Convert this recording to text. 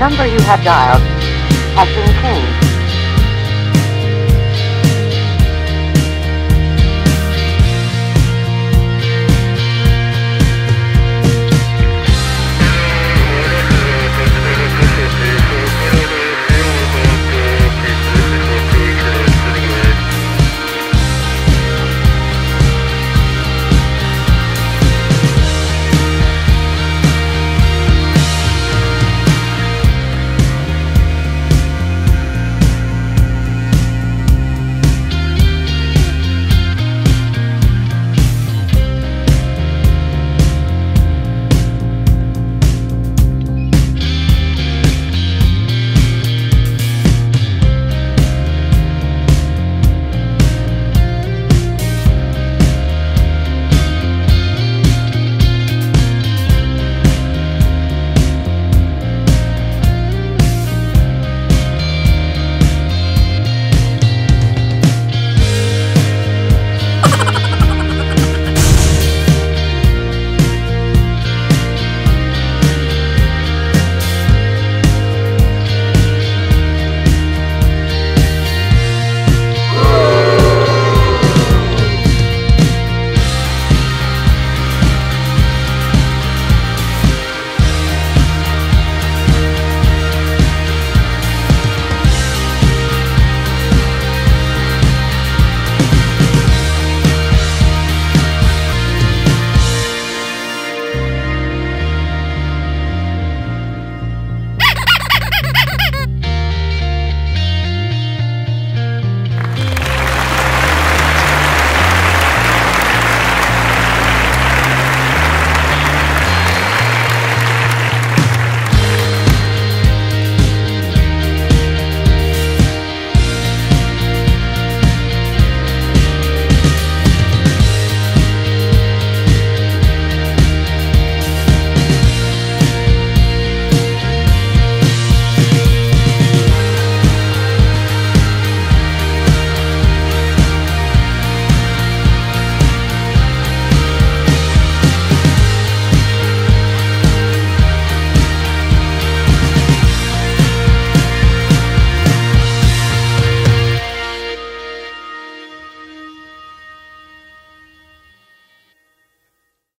number you have dialed has been changed.